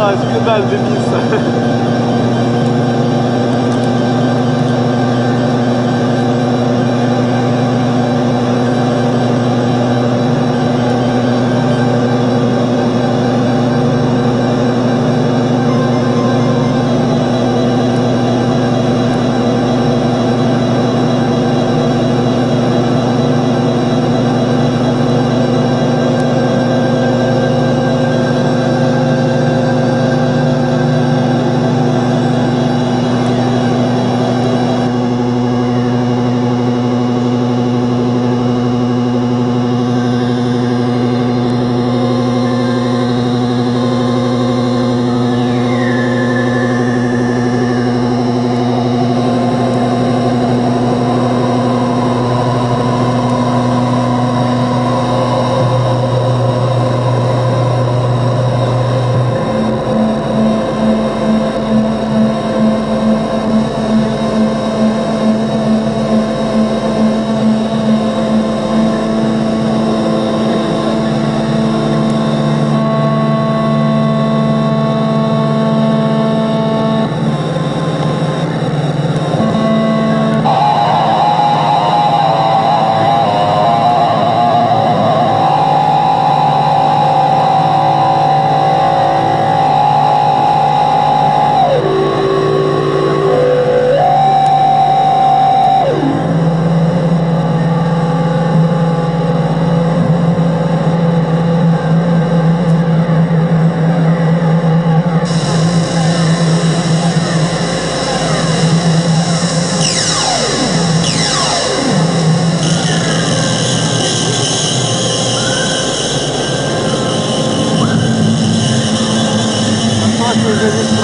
là, que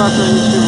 ートにし